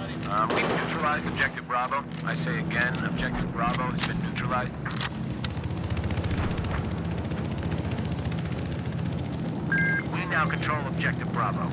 Uh, We've neutralized Objective Bravo. I say again, Objective Bravo has been neutralized. We now control Objective Bravo.